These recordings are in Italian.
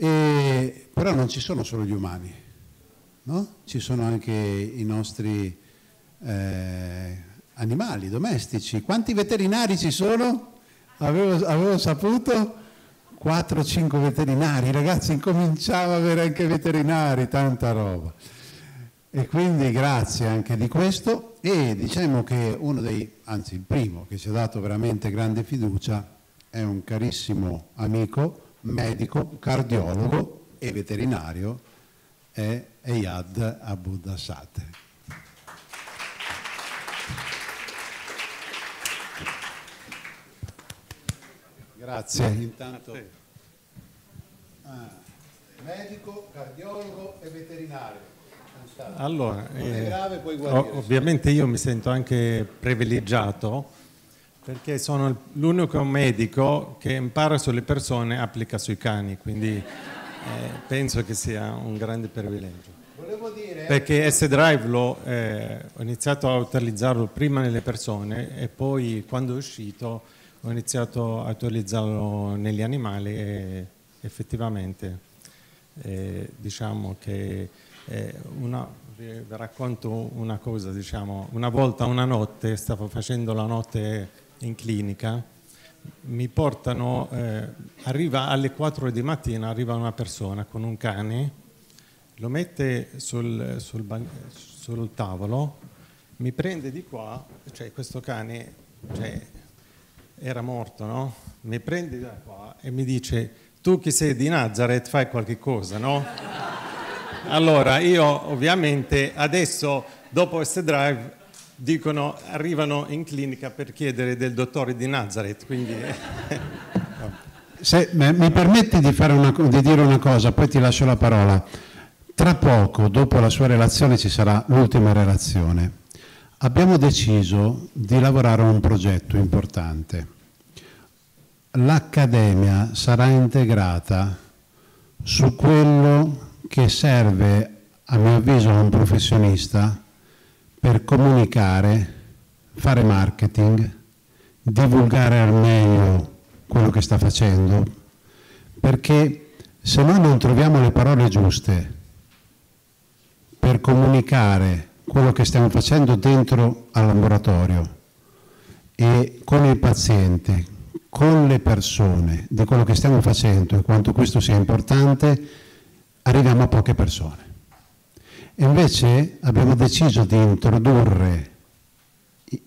E, però non ci sono solo gli umani, no? ci sono anche i nostri eh, animali domestici. Quanti veterinari ci sono? Avevo, avevo saputo 4-5 veterinari, ragazzi incominciava ad avere anche veterinari, tanta roba. E quindi grazie anche di questo e diciamo che uno dei, anzi il primo che ci ha dato veramente grande fiducia è un carissimo amico, medico, cardiologo e veterinario, è Eyad Abu Dassate. Grazie. Intanto. Ah, medico, cardiologo e veterinario. Allora, eh, ovviamente io mi sento anche privilegiato perché sono l'unico medico che impara sulle persone e applica sui cani, quindi eh, penso che sia un grande privilegio. Dire... Perché S-Drive l'ho eh, ho iniziato a utilizzarlo prima nelle persone e poi quando è uscito ho iniziato a utilizzarlo negli animali e effettivamente eh, diciamo che eh, una, vi racconto una cosa, diciamo, una volta una notte, stavo facendo la notte in clinica, mi portano, eh, arriva alle 4 di mattina, arriva una persona con un cane, lo mette sul, sul, sul tavolo, mi prende di qua, cioè questo cane cioè, era morto, no? Mi prende da qua e mi dice, tu che sei di Nazareth fai qualche cosa, no? Allora io ovviamente adesso dopo S-Drive dicono arrivano in clinica per chiedere del dottore di Nazareth, quindi... Se, mi permetti di, una, di dire una cosa, poi ti lascio la parola. Tra poco, dopo la sua relazione, ci sarà l'ultima relazione. Abbiamo deciso di lavorare a un progetto importante. L'Accademia sarà integrata su quello che serve, a mio avviso, a un professionista per comunicare, fare marketing, divulgare al meglio quello che sta facendo, perché se noi non troviamo le parole giuste per comunicare quello che stiamo facendo dentro al laboratorio e con il paziente, con le persone, di quello che stiamo facendo e quanto questo sia importante, arriviamo a poche persone. Invece abbiamo deciso di introdurre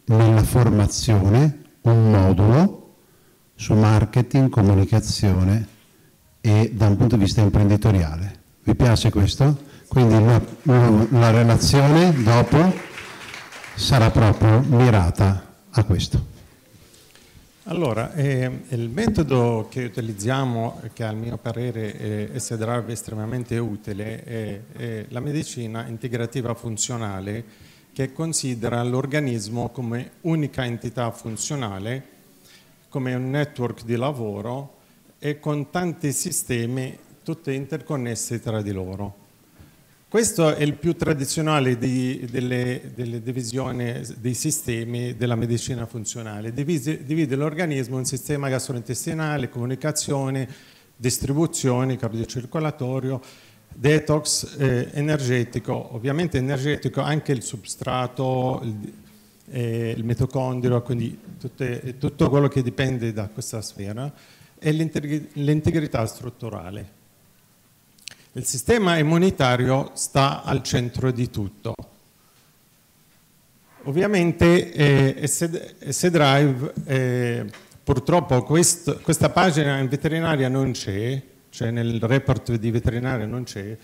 nella formazione un modulo su marketing, comunicazione e da un punto di vista imprenditoriale. Vi piace questo? Quindi la, la relazione dopo sarà proprio mirata a questo. Allora, eh, il metodo che utilizziamo, che a mio parere è SEDRAV estremamente utile, è, è la medicina integrativa funzionale che considera l'organismo come unica entità funzionale, come un network di lavoro e con tanti sistemi tutti interconnessi tra di loro. Questo è il più tradizionale di, delle, delle, divisioni dei sistemi della medicina funzionale. Divise, divide l'organismo in sistema gastrointestinale, comunicazione, distribuzione, cardiocircolatorio, detox, eh, energetico. Ovviamente energetico anche il substrato, il, eh, il mitocondrio, quindi tutte, tutto quello che dipende da questa sfera, e l'integrità strutturale. Il sistema immunitario sta al centro di tutto. Ovviamente eh, S-Drive, eh, purtroppo quest, questa pagina in veterinaria non c'è, cioè nel report di veterinaria non c'è,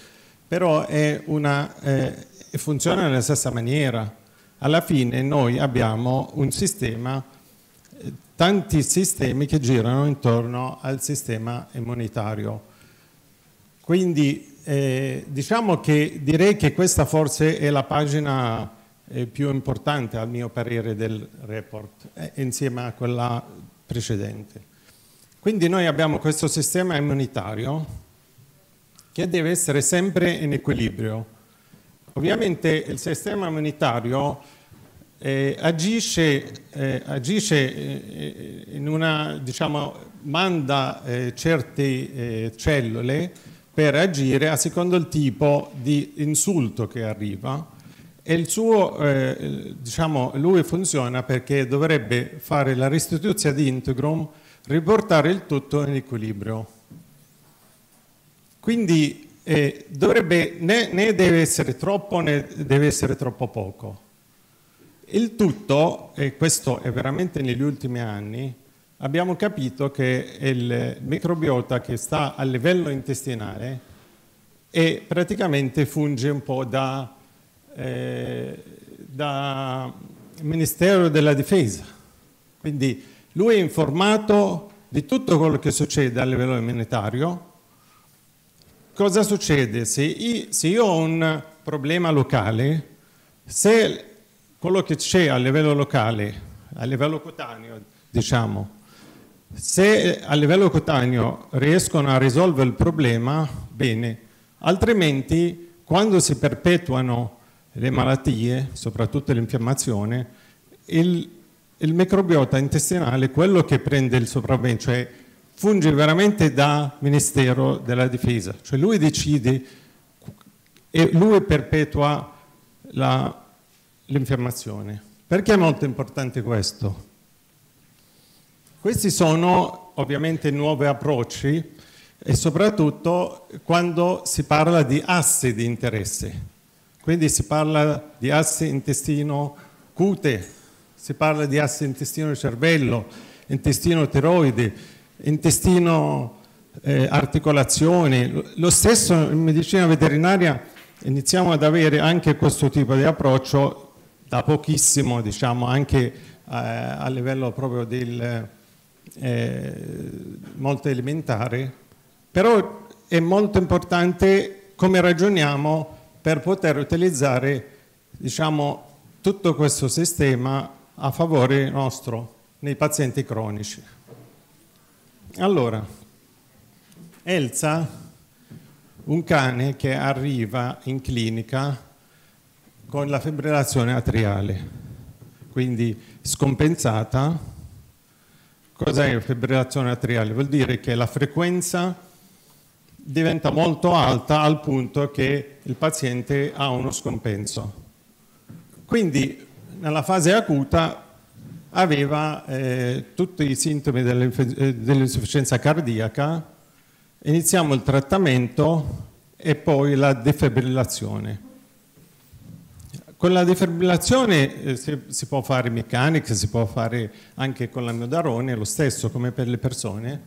però una, eh, funziona nella stessa maniera. Alla fine noi abbiamo un sistema, eh, tanti sistemi che girano intorno al sistema immunitario quindi eh, diciamo che direi che questa forse è la pagina eh, più importante al mio parere del report, eh, insieme a quella precedente. Quindi noi abbiamo questo sistema immunitario che deve essere sempre in equilibrio. Ovviamente il sistema immunitario eh, agisce, eh, agisce eh, in una, diciamo, manda eh, certe eh, cellule per agire a secondo il tipo di insulto che arriva e il suo, eh, diciamo, lui funziona perché dovrebbe fare la restituzione di integrum, riportare il tutto in equilibrio. Quindi eh, dovrebbe, né, né deve essere troppo né deve essere troppo poco. Il tutto, e questo è veramente negli ultimi anni, abbiamo capito che il microbiota che sta a livello intestinale e praticamente funge un po' da, eh, da Ministero della Difesa. Quindi lui è informato di tutto quello che succede a livello immunitario. Cosa succede? Se io, ho un problema locale, se quello che c'è a livello locale, a livello cutaneo, diciamo, se a livello cutaneo riescono a risolvere il problema, bene, altrimenti quando si perpetuano le malattie, soprattutto l'infiammazione, il, il microbiota intestinale è quello che prende il sopravvento, cioè funge veramente da Ministero della Difesa, cioè lui decide e lui perpetua l'infiammazione. Perché è molto importante questo? Questi sono ovviamente nuovi approcci e soprattutto quando si parla di assi di interesse. Quindi si parla di assi intestino-cute, si parla di assi intestino-cervello, intestino tiroide, intestino eh. Lo stesso in medicina veterinaria iniziamo ad avere anche questo tipo di approccio da pochissimo, diciamo, anche eh, a livello proprio del eh, molto elementare, però è molto importante come ragioniamo per poter utilizzare diciamo, tutto questo sistema a favore nostro nei pazienti cronici. Allora, Elsa, un cane che arriva in clinica con la fibrillazione atriale, quindi scompensata. Cos'è la fibrillazione atriale? Vuol dire che la frequenza diventa molto alta al punto che il paziente ha uno scompenso. Quindi nella fase acuta aveva eh, tutti i sintomi eh, dell'insufficienza cardiaca, iniziamo il trattamento e poi la defibrillazione. Con la defibrillazione eh, si, si, può fare meccanica, si può fare anche con la miodarone, lo stesso come per le persone.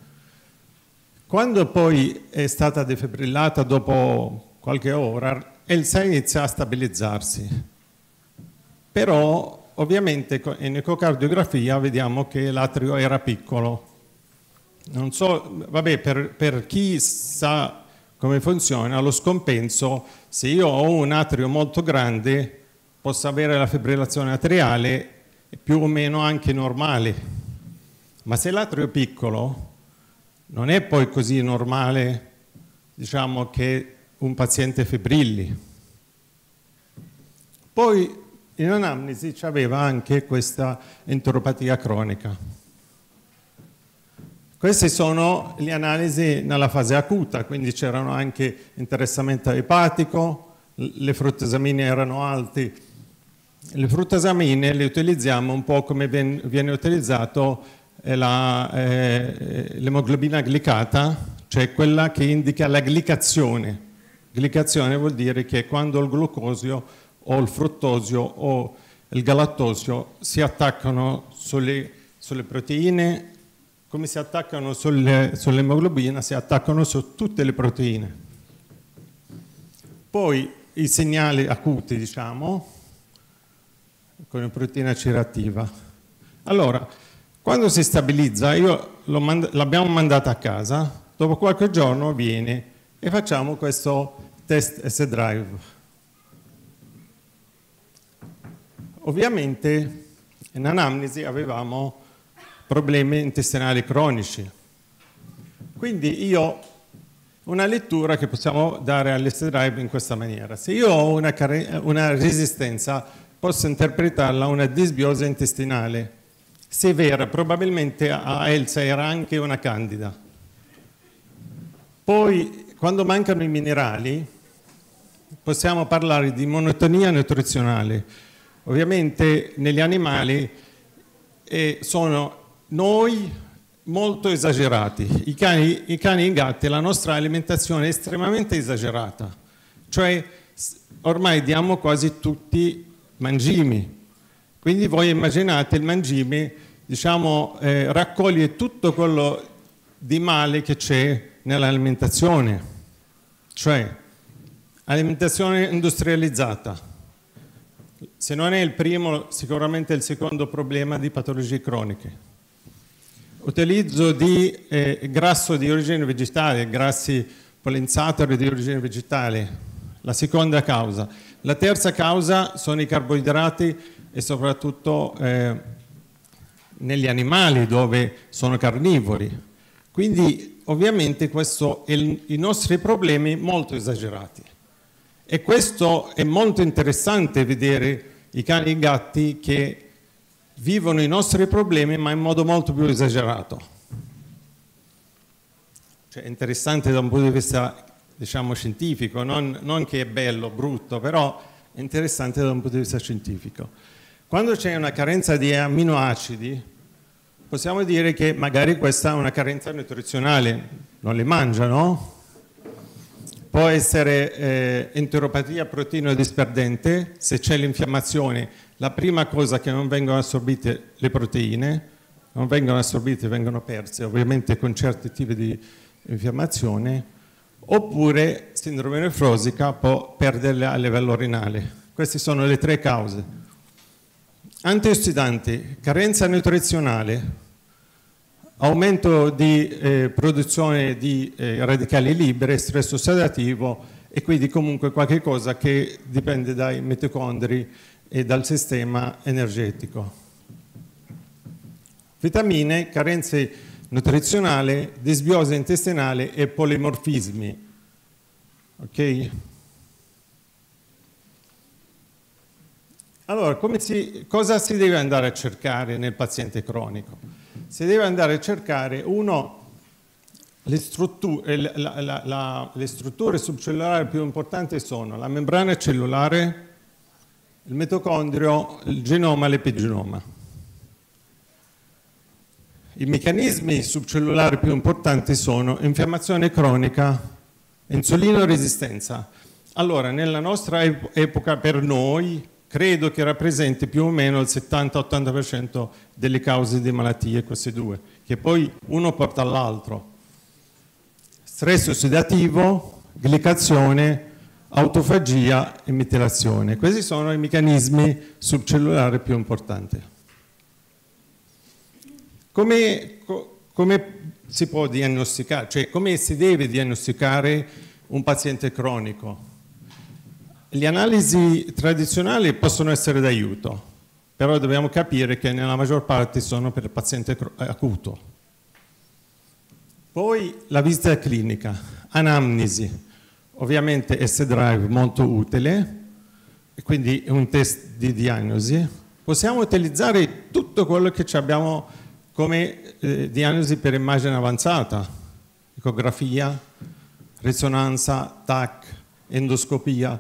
Quando poi è stata defibrillata dopo qualche ora, Elsa inizia a stabilizzarsi. Però ovviamente in ecocardiografia vediamo che l'atrio era piccolo. Non so, vabbè, per, per chi sa come funziona lo scompenso, se io ho un atrio molto grande, possa avere la fibrillazione atriale più o meno anche normale, ma se l'atrio è piccolo non è poi così normale diciamo, che un paziente febrilli. Poi in anamnesi aveva anche questa enteropatia cronica. Queste sono le analisi nella fase acuta, quindi c'erano anche interessamento epatico, le fruttosamine erano alti, le fruttasamine le utilizziamo un po' come viene utilizzato eh, eh, l'emoglobina glicata, cioè quella che indica la glicazione. Glicazione vuol dire che quando il glucosio o il fruttosio o il galattosio si attaccano sulle, sulle proteine, come si attaccano sulle, sull'emoglobina, si attaccano su tutte le proteine. Poi i segnali acuti, diciamo, con proteina C reattiva. Allora, quando si stabilizza, mand l'abbiamo mandata a casa, dopo qualche giorno viene e facciamo questo test S-Drive. Ovviamente in anamnesi avevamo problemi intestinali cronici. Quindi io una lettura che possiamo dare all'S-Drive in questa maniera. Se io ho una, una resistenza posso interpretarla una disbiosi intestinale. Severa, probabilmente a Elsa era anche una candida. Poi, quando mancano i minerali, possiamo parlare di monotonia nutrizionale. Ovviamente negli animali eh, sono noi molto esagerati. I cani, I cani e i gatti, la nostra alimentazione è estremamente esagerata. Cioè ormai diamo quasi tutti mangimi. Quindi voi immaginate il mangime, diciamo, eh, raccoglie tutto quello di male che c'è nell'alimentazione, cioè alimentazione industrializzata. Se non è il primo, sicuramente è il secondo problema di patologie croniche. Utilizzo di eh, grasso di origine vegetale, grassi polenzatori di origine vegetale, la seconda causa. La terza causa sono i carboidrati e soprattutto eh, negli animali dove sono carnivori. Quindi ovviamente questo è il, i nostri problemi molto esagerati. E questo è molto interessante vedere i cani e i gatti che vivono i nostri problemi ma in modo molto più esagerato. Cioè, interessante da un punto di vista diciamo, scientifico, non, non che è bello, brutto, però è interessante da un punto di vista scientifico. Quando c'è una carenza di aminoacidi, possiamo dire che magari questa è una carenza nutrizionale, non li mangiano. Può essere eh, enteropatia proteino disperdente, se c'è l'infiammazione, la prima cosa che non vengono assorbite le proteine, non vengono assorbite, vengono perse, ovviamente con certi tipi di infiammazione oppure sindrome nefrosica può perderle a livello renale. Queste sono le tre cause. Antiossidanti, carenza nutrizionale, aumento di eh, produzione di eh, radicali liberi, stress ossidativo e quindi comunque qualche cosa che dipende dai mitocondri e dal sistema energetico. Vitamine, carenze nutrizionale, disbiosi intestinale e polimorfismi. Ok? Allora, si, cosa si deve andare a cercare nel paziente cronico? Si deve andare a cercare, uno, le strutture, la, la, la, le strutture subcellulari più importanti sono la membrana cellulare, il mitocondrio, il genoma, l'epigenoma. I meccanismi subcellulari più importanti sono infiammazione cronica, insulino resistenza. Allora, nella nostra epoca per noi credo che rappresenti più o meno il 70-80% delle cause di malattie, queste due, che poi uno porta all'altro. Stress ossidativo, glicazione, autofagia e metilazione. Questi sono i meccanismi subcellulari più importanti. Come, come si può diagnosticare, cioè come si deve diagnosticare un paziente cronico? Le analisi tradizionali possono essere d'aiuto, però dobbiamo capire che nella maggior parte sono per il paziente acuto. Poi la visita clinica, anamnesi, ovviamente S-Drive molto utile, quindi un test di diagnosi. Possiamo utilizzare tutto quello che abbiamo come eh, diagnosi per immagine avanzata, ecografia, risonanza, TAC, endoscopia,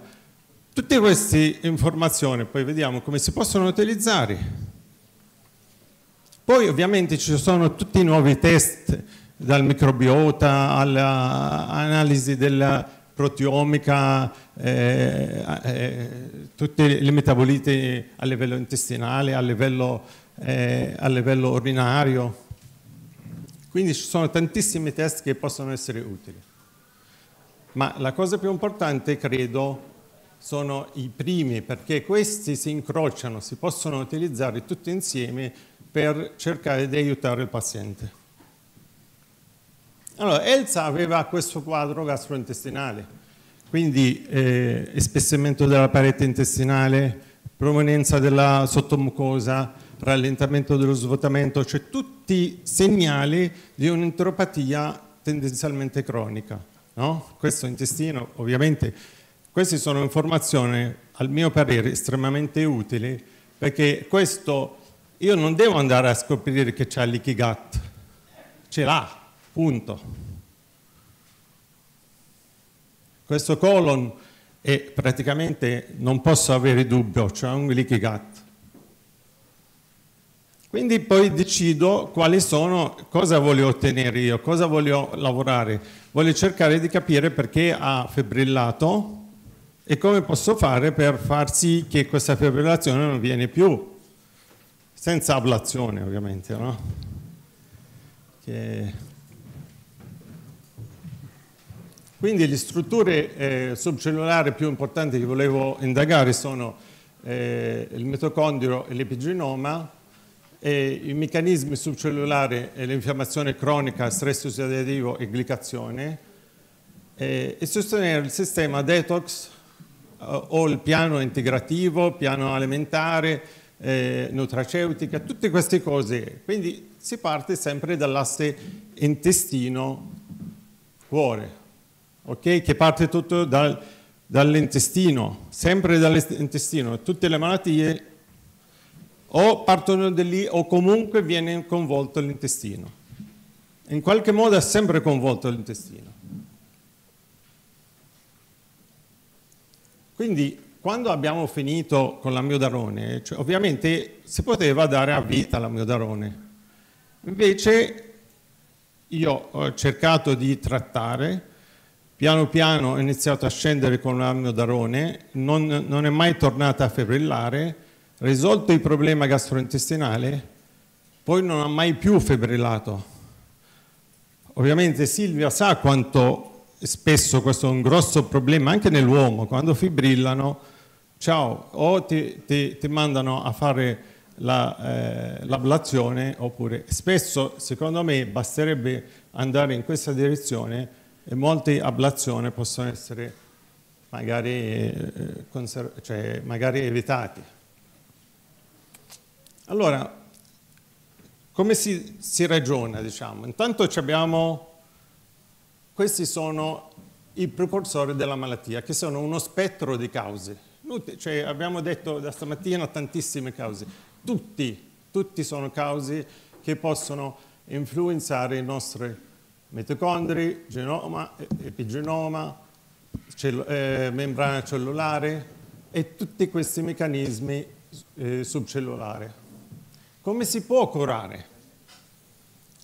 tutte queste informazioni poi vediamo come si possono utilizzare. Poi ovviamente ci sono tutti i nuovi test dal microbiota all'analisi della proteomica, eh, eh, tutti i metaboliti a livello intestinale, a livello eh, a livello ordinario. Quindi ci sono tantissimi test che possono essere utili. Ma la cosa più importante, credo, sono i primi, perché questi si incrociano, si possono utilizzare tutti insieme per cercare di aiutare il paziente. Allora, Elsa aveva questo quadro gastrointestinale, quindi eh, espessimento della parete intestinale, prominenza della sottomucosa, rallentamento dello svuotamento, cioè tutti segnali di un'enteropatia tendenzialmente cronica. No? Questo intestino ovviamente Queste sono informazioni, al mio parere, estremamente utili, perché questo io non devo andare a scoprire che c'è l'ikigat, ce l'ha, punto. Questo colon è praticamente, non posso avere dubbio, c'è un l'ikigat. Quindi poi decido quali sono, cosa voglio ottenere io, cosa voglio lavorare. Voglio cercare di capire perché ha fibrillato e come posso fare per far sì che questa fibrillazione non viene più, senza ablazione ovviamente. No? Che... Quindi le strutture eh, subcellulari più importanti che volevo indagare sono eh, il mitocondrio e l'epigenoma, e i meccanismi subcellulari e l'infiammazione cronica, stress ossidativo e glicazione e, e sostenere il sistema detox eh, o il piano integrativo, piano alimentare, eh, nutraceutica, tutte queste cose. Quindi si parte sempre dall'asse intestino-cuore, ok? Che parte tutto dal, dall'intestino, sempre dall'intestino. Tutte le malattie o partono da lì o comunque viene coinvolto l'intestino. In qualche modo è sempre coinvolto l'intestino. Quindi quando abbiamo finito con l'amiodarone, cioè, ovviamente si poteva dare a vita l'amiodarone. Invece io ho cercato di trattare, piano piano ho iniziato a scendere con l'amiodarone, non, non è mai tornata a febbrillare, risolto il problema gastrointestinale, poi non ha mai più febbrillato. Ovviamente Silvia sa quanto spesso questo è un grosso problema anche nell'uomo, quando fibrillano, ciao, o ti, ti, ti mandano a fare la, eh, l'ablazione oppure spesso secondo me basterebbe andare in questa direzione e molte ablazioni possono essere magari, eh, cioè, magari evitate. Allora, come si, si ragiona, diciamo? Intanto abbiamo, questi sono i precursori della malattia, che sono uno spettro di cause. Cioè, abbiamo detto da stamattina tantissime cause. Tutti, tutti sono cause che possono influenzare i nostri mitocondri, genoma, epigenoma, cell eh, membrana cellulare e tutti questi meccanismi eh, subcellulari. Come si può curare?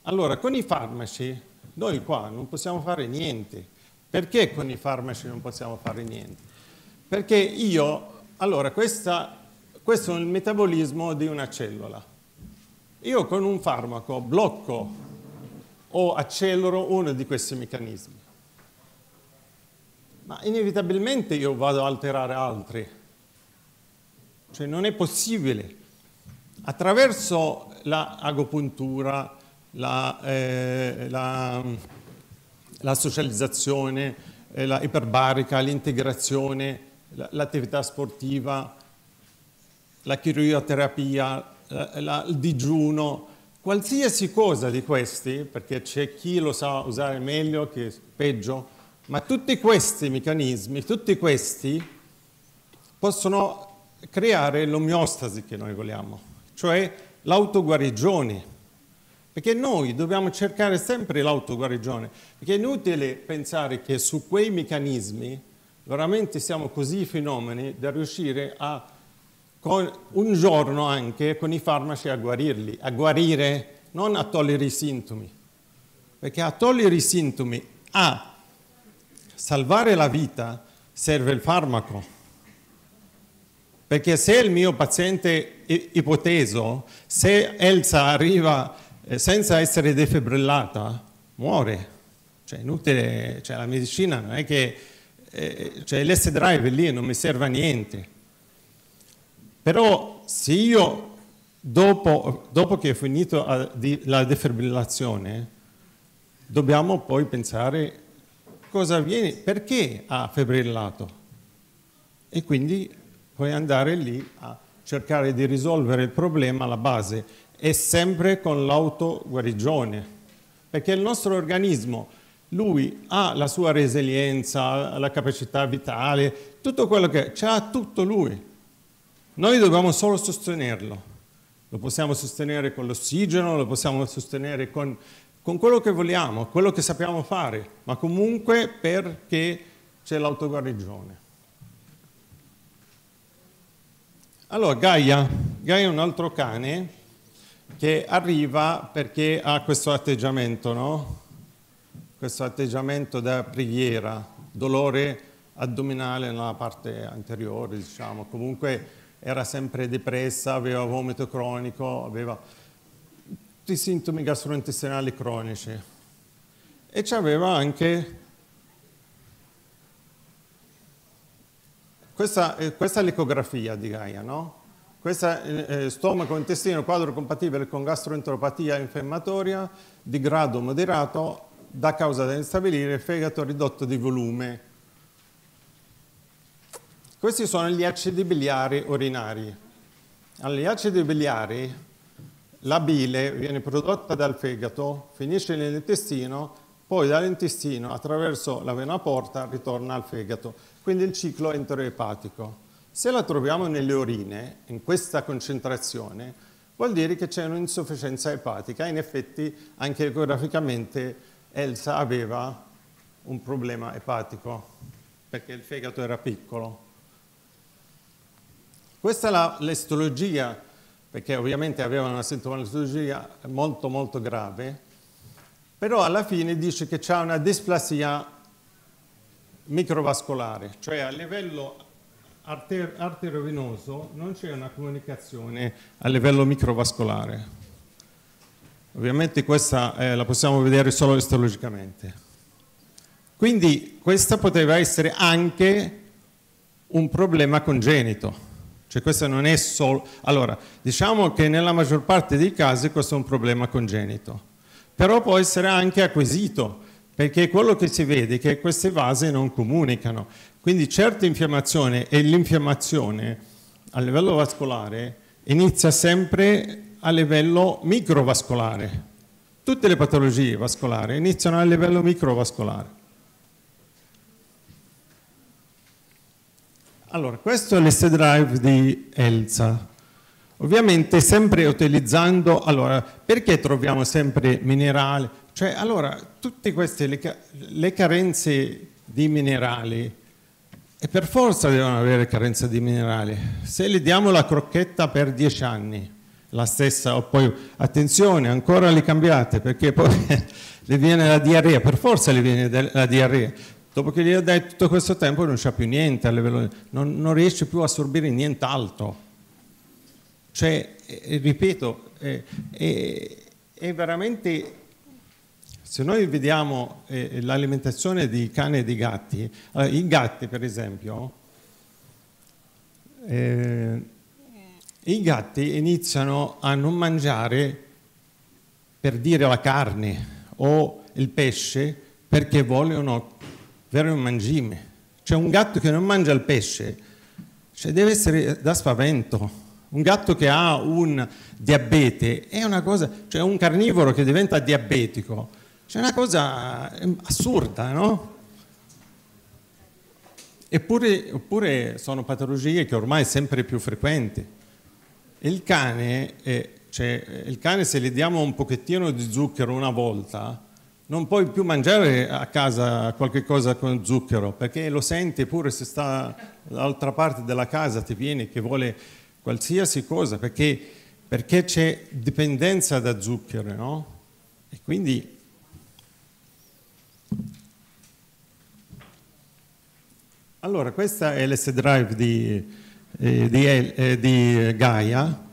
Allora, con i farmaci, noi qua non possiamo fare niente. Perché con i farmaci non possiamo fare niente? Perché io, allora, questa, questo è il metabolismo di una cellula. Io con un farmaco blocco o accelero uno di questi meccanismi. Ma inevitabilmente io vado ad alterare altri. Cioè non è possibile attraverso l'agopuntura, la, eh, la, la, socializzazione, eh, la iperbarica, l'integrazione, l'attività sportiva, la chirurgia, il digiuno, qualsiasi cosa di questi, perché c'è chi lo sa usare meglio che peggio, ma tutti questi meccanismi, tutti questi possono creare l'omeostasi che noi vogliamo cioè l'autoguarigione. Perché noi dobbiamo cercare sempre l'autoguarigione, perché è inutile pensare che su quei meccanismi veramente siamo così fenomeni da riuscire a, con, un giorno anche, con i farmaci a guarirli, a guarire, non a togliere i sintomi. Perché a togliere i sintomi, a salvare la vita, serve il farmaco. Perché se il mio paziente ipoteso, se Elsa arriva eh, senza essere defibrillata, muore. Cioè, inutile, cioè, la medicina non è che... Eh, cioè, l'S-drive lì non mi serve a niente. Però se io, dopo, dopo che ho finito di, la defibrillazione, dobbiamo poi pensare cosa avviene, perché ha fibrillato. E quindi puoi andare lì a cercare di risolvere il problema alla base e sempre con l'autoguarigione, perché il nostro organismo lui ha la sua resilienza, la capacità vitale, tutto quello che c'ha tutto lui. Noi dobbiamo solo sostenerlo. Lo possiamo sostenere con l'ossigeno, lo possiamo sostenere con, con quello che vogliamo, quello che sappiamo fare, ma comunque perché c'è l'autoguarigione. Allora, Gaia, Gaia è un altro cane che arriva perché ha questo atteggiamento, no? Questo atteggiamento da preghiera, dolore addominale nella parte anteriore, diciamo. Comunque era sempre depressa, aveva vomito cronico, aveva tutti i sintomi gastrointestinali cronici. E aveva anche Questa, questa, è l'ecografia di Gaia, no? Questa è eh, stomaco intestino quadro compatibile con gastroenteropatia infiammatoria di grado moderato da causa da instabilire fegato ridotto di volume. Questi sono gli acidi biliari urinari. Agli acidi biliari la bile viene prodotta dal fegato, finisce nell'intestino, poi dall'intestino attraverso la vena porta ritorna al fegato quindi il ciclo enteroepatico. Se la troviamo nelle urine, in questa concentrazione, vuol dire che c'è un'insufficienza epatica. In effetti, anche ecograficamente, Elsa aveva un problema epatico, perché il fegato era piccolo. Questa è l'estologia, perché ovviamente aveva una sintomatologia molto molto grave, però alla fine dice che c'è una displasia microvascolare, cioè a livello arter- arteriovenoso non c'è una comunicazione a livello microvascolare. Ovviamente questa eh, la possiamo vedere solo istologicamente. Quindi questa poteva essere anche un problema congenito. Cioè questo non è solo... Allora, diciamo che nella maggior parte dei casi questo è un problema congenito, però può essere anche acquisito perché quello che si vede è che queste vasi non comunicano. Quindi certa infiammazione e l'infiammazione a livello vascolare inizia sempre a livello microvascolare. Tutte le patologie vascolari iniziano a livello microvascolare. Allora, questo è l'S drive di Elsa. Ovviamente sempre utilizzando, allora, perché troviamo sempre minerali? Cioè, allora, tutte queste, le, le carenze di minerali, e per forza devono avere carenza di minerali. Se le diamo la crocchetta per dieci anni, la stessa, o poi attenzione, ancora le cambiate perché poi le viene la diarrea, per forza le viene la diarrea. Dopo che gli detto tutto questo tempo non c'è più niente, livello, non, non, riesce più a assorbire nient'altro. Cioè, eh, ripeto, è, è, è veramente se noi vediamo eh, l'alimentazione di cani e di gatti, allora, i gatti per esempio, eh, i gatti iniziano a non mangiare per dire la carne o il pesce perché vogliono avere un mangime. C'è un gatto che non mangia il pesce, cioè deve essere da spavento. Un gatto che ha un diabete è una cosa, cioè un carnivoro che diventa diabetico c'è una cosa ehm, assurda, no? Eppure, oppure sono patologie che ormai sono sempre più frequenti. Il cane, eh, cioè, il cane se gli diamo un pochettino di zucchero una volta, non puoi più mangiare a casa qualche cosa con zucchero, perché lo senti pure se sta dall'altra parte della casa, ti viene che vuole qualsiasi cosa, perché, c'è dipendenza da zucchero, no? E quindi Allora, questa è l'S drive di, eh, di, eh, di Gaia,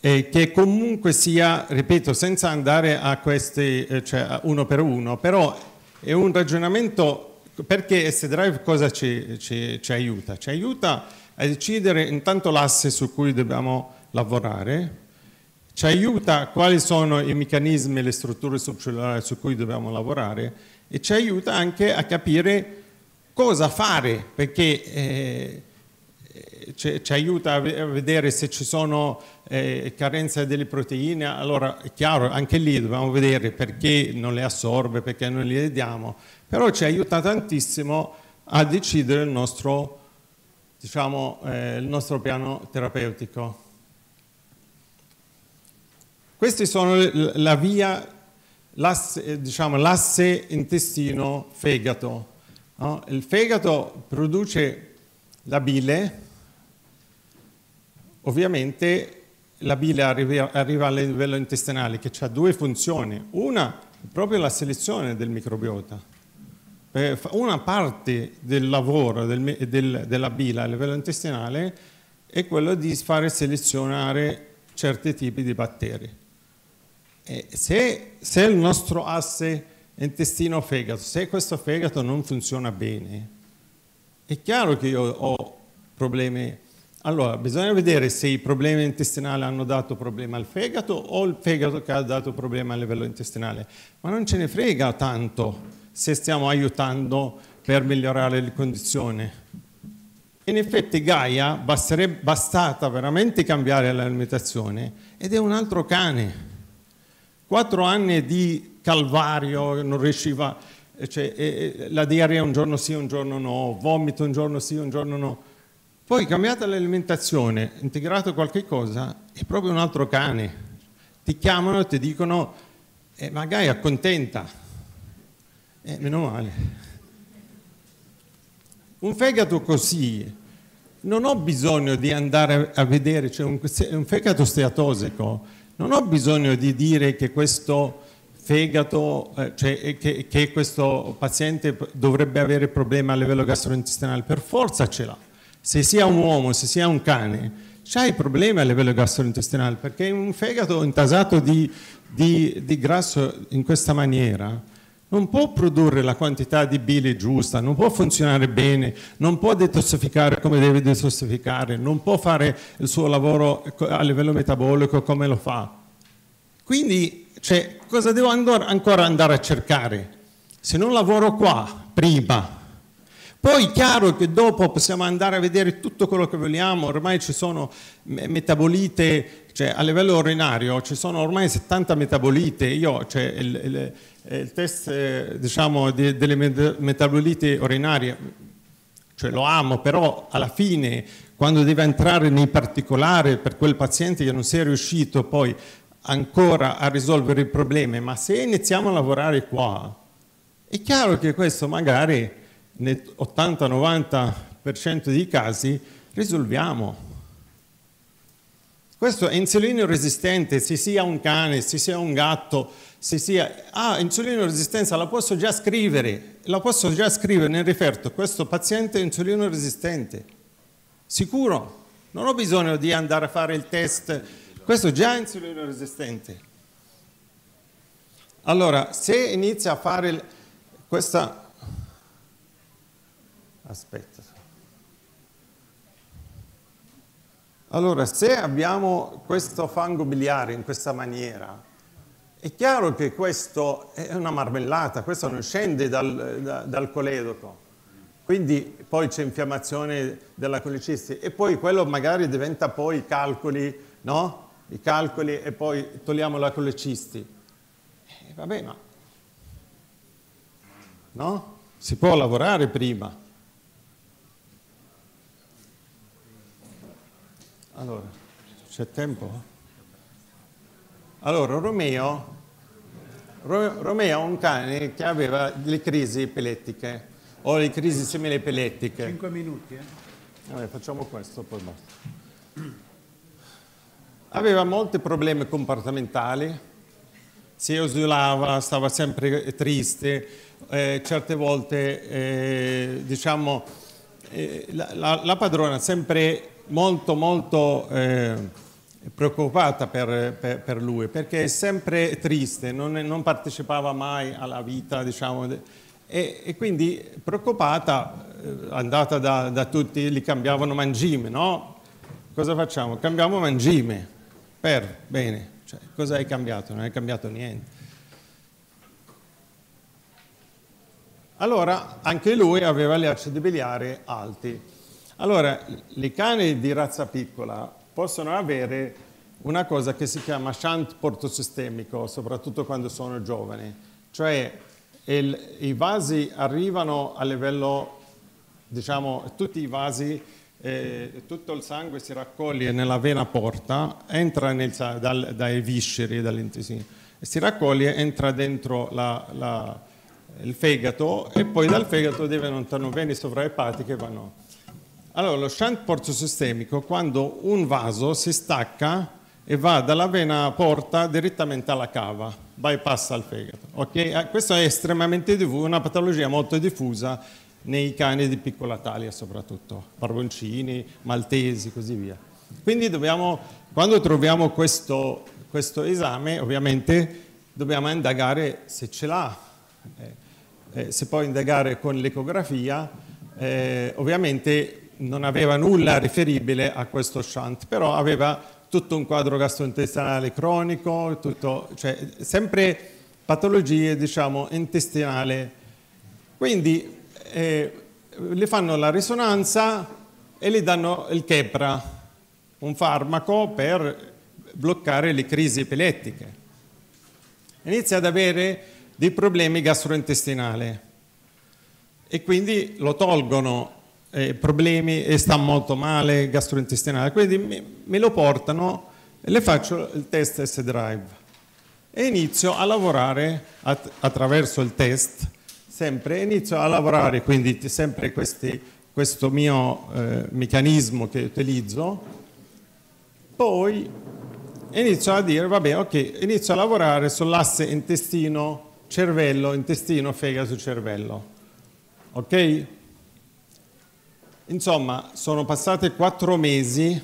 eh, che comunque sia, ripeto, senza andare a questi, eh, cioè uno per uno, però è un ragionamento, perché S drive cosa ci, ci, ci aiuta? Ci aiuta a decidere intanto l'asse su cui dobbiamo lavorare, ci aiuta quali sono i meccanismi e le strutture subcellulari su cui dobbiamo lavorare e ci aiuta anche a capire cosa fare, perché eh, ci, aiuta a vedere se ci sono eh, carenze delle proteine, allora è chiaro, anche lì dobbiamo vedere perché non le assorbe, perché non le diamo, però ci aiuta tantissimo a decidere il nostro, diciamo, eh, il nostro piano terapeutico. Questi sono la via, l'asse, diciamo, l'asse intestino-fegato. No? Il fegato produce la bile, ovviamente la bile arriva, arriva a livello intestinale che ha due funzioni. Una è proprio la selezione del microbiota. Eh, una parte del lavoro del, del, della bile a livello intestinale è quello di fare selezionare certi tipi di batteri. Se, se, il nostro asse intestino-fegato, se questo fegato non funziona bene, è chiaro che io ho problemi. Allora, bisogna vedere se i problemi intestinali hanno dato problema al fegato o il fegato che ha dato problema a livello intestinale. Ma non ce ne frega tanto se stiamo aiutando per migliorare le condizioni. In effetti Gaia basterebbe, bastata veramente cambiare l'alimentazione ed è un altro cane Quattro anni di calvario, non riusciva, cioè, eh, la diarrea un giorno sì, un giorno no, vomito un giorno sì, un giorno no. Poi cambiata l'alimentazione, integrato qualche cosa, è proprio un altro cane. Ti chiamano e ti dicono, eh, magari accontenta. Eh, meno male. Un fegato così, non ho bisogno di andare a vedere, cioè un, un fegato steatosico, non ho bisogno di dire che questo fegato, eh, cioè che, che, questo paziente dovrebbe avere problemi a livello gastrointestinale, per forza ce l'ha. Se sia un uomo, se sia un cane, c'hai problemi a livello gastrointestinale, perché un fegato intasato di, di, di grasso in questa maniera non può produrre la quantità di bile giusta, non può funzionare bene, non può detossificare come deve detossificare, non può fare il suo lavoro a livello metabolico come lo fa. Quindi, cioè, cosa devo ancora andare a cercare? Se non lavoro qua, prima, poi è chiaro che dopo possiamo andare a vedere tutto quello che vogliamo, ormai ci sono metabolite, cioè a livello urinario ci sono ormai 70 metabolite, io cioè, il, il, il, test eh, diciamo, di, delle metabolite urinarie, cioè lo amo, però alla fine quando deve entrare nei particolari per quel paziente che non si è riuscito poi ancora a risolvere il problema, ma se iniziamo a lavorare qua, è chiaro che questo magari nel 80-90% dei casi risolviamo. Questo è insulino resistente, se sia un cane, se sia un gatto, se sia... Ah, insulino resistenza, la posso già scrivere, la posso già scrivere nel referto, questo paziente è insulino resistente. Sicuro, non ho bisogno di andare a fare il test, questo già è insulino resistente. Allora, se inizia a fare questa Aspetta. Allora, se abbiamo questo fango biliare in questa maniera, è chiaro che questo è una marmellata, questo non scende dal, da, dal coledoco. Quindi poi c'è infiammazione della colicisti e poi quello magari diventa poi i calcoli, no? I calcoli e poi togliamo la colicisti. Eh, vabbè, ma... No? Si può lavorare prima. Allora, c'è tempo? Allora, Romeo, Romeo è un cane che aveva le crisi epilettiche o le crisi semilepeletiche. 5 minuti, eh? Vabbè, facciamo questo, poi basta. Aveva molti problemi comportamentali, si esulava, stava sempre triste, eh, certe volte, eh, diciamo, eh, la, la, la padrona sempre molto molto eh, preoccupata per, per, per, lui perché è sempre triste, non, non partecipava mai alla vita, diciamo, e, e quindi preoccupata, eh, andata da, da, tutti, gli cambiavano mangime, no? Cosa facciamo? Cambiamo mangime, per, bene, cioè, cosa hai cambiato? Non hai cambiato niente. Allora, anche lui aveva gli acidi biliari alti. Allora, i cani di razza piccola possono avere una cosa che si chiama shunt portosistemico, soprattutto quando sono giovani, cioè il, i vasi arrivano a livello, diciamo, tutti i vasi, eh, tutto il sangue si raccoglie nella vena porta, entra nel, dal, dai visceri, dall'intestino, si raccoglie, entra dentro la, la, il fegato e poi dal fegato diventano vene sovraepatiche e vanno. Allora, lo shunt portosistemico, quando un vaso si stacca e va dalla vena porta direttamente alla cava, bypassa il fegato. Okay? Eh, questo è estremamente diffuso, una patologia molto diffusa nei cani di piccola taglia soprattutto, parvoncini, maltesi, così via. Quindi dobbiamo, quando troviamo questo, questo esame, ovviamente dobbiamo indagare se ce l'ha, eh, eh, si può indagare con l'ecografia, eh, ovviamente non aveva nulla riferibile a questo shunt, però aveva tutto un quadro gastrointestinale cronico, tutto, cioè sempre patologie diciamo intestinali. Quindi eh, le fanno la risonanza e gli danno il Kepra, un farmaco per bloccare le crisi epilettiche. Inizia ad avere dei problemi gastrointestinali e quindi lo tolgono eh, problemi e sta molto male gastrointestinale, quindi me, me lo portano e le faccio il test S-Drive e inizio a lavorare at attraverso il test, sempre inizio a lavorare, quindi sempre questi, questo mio eh, meccanismo che utilizzo, poi inizio a dire, vabbè, ok, inizio a lavorare sull'asse intestino-cervello, intestino-fegato-cervello, ok? Insomma, sono passati quattro mesi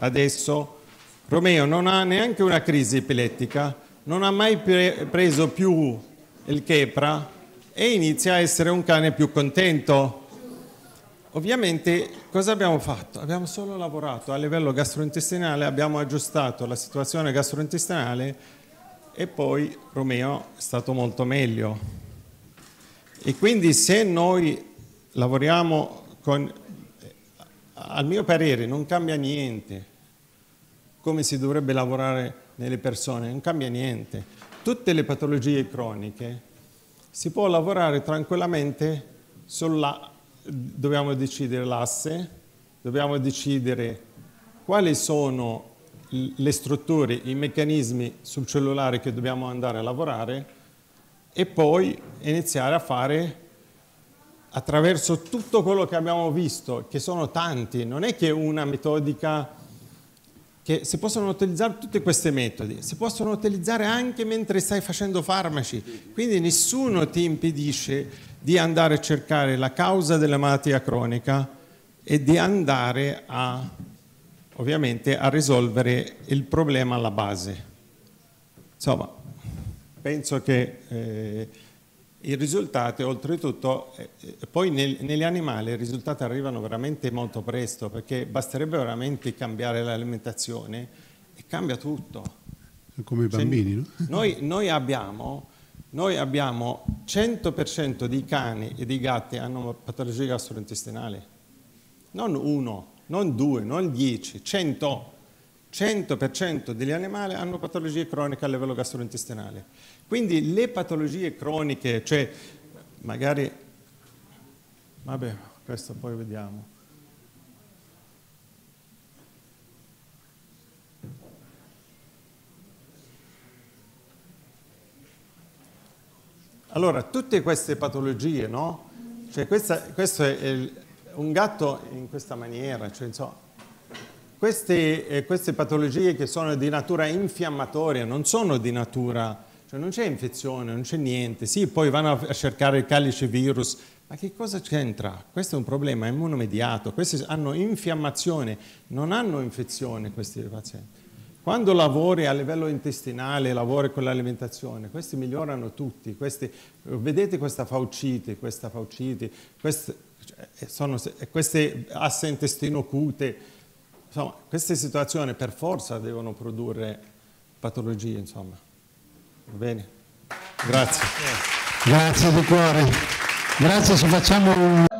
adesso. Romeo non ha neanche una crisi epilettica, non ha mai pre preso più il Kepra e inizia a essere un cane più contento. Ovviamente cosa abbiamo fatto? Abbiamo solo lavorato a livello gastrointestinale, abbiamo aggiustato la situazione gastrointestinale e poi Romeo è stato molto meglio. E quindi se noi lavoriamo con al mio parere non cambia niente come si dovrebbe lavorare nelle persone, non cambia niente. Tutte le patologie croniche si può lavorare tranquillamente sulla, dobbiamo decidere l'asse, dobbiamo decidere quali sono le strutture, i meccanismi sul cellulare che dobbiamo andare a lavorare e poi iniziare a fare attraverso tutto quello che abbiamo visto, che sono tanti, non è che una metodica che si possono utilizzare tutti questi metodi, si possono utilizzare anche mentre stai facendo farmaci, quindi nessuno ti impedisce di andare a cercare la causa della malattia cronica e di andare a, ovviamente, a risolvere il problema alla base. Insomma, penso che... Eh, i risultati, oltretutto, eh, eh, poi nel, negli animali i risultati arrivano veramente molto presto perché basterebbe veramente cambiare l'alimentazione e cambia tutto. Come i bambini, cioè, no? Noi, noi, abbiamo, noi abbiamo 100% di cani e di gatti hanno patologie gastrointestinali. Non uno, non due, non dieci, 100. 100% degli animali hanno patologie croniche a livello gastrointestinale. Quindi le patologie croniche, cioè magari, vabbè, questo poi vediamo. Allora, tutte queste patologie, no? Cioè questa, questo è il, un gatto in questa maniera, cioè insomma, queste, eh, queste patologie che sono di natura infiammatoria non sono di natura cioè non c'è infezione, non c'è niente. Sì, poi vanno a cercare il calice virus, ma che cosa c'entra? Questo è un problema immunomediato, questi hanno infiammazione, non hanno infezione questi pazienti. Quando lavori a livello intestinale, lavori con l'alimentazione, questi migliorano tutti. Questi, vedete questa faucite, questa faucite, queste, cioè, sono, queste asse intestino cute, insomma, queste situazioni per forza devono produrre patologie, insomma. Bene. Grazie. Grazie di cuore. Grazie se facciamo un...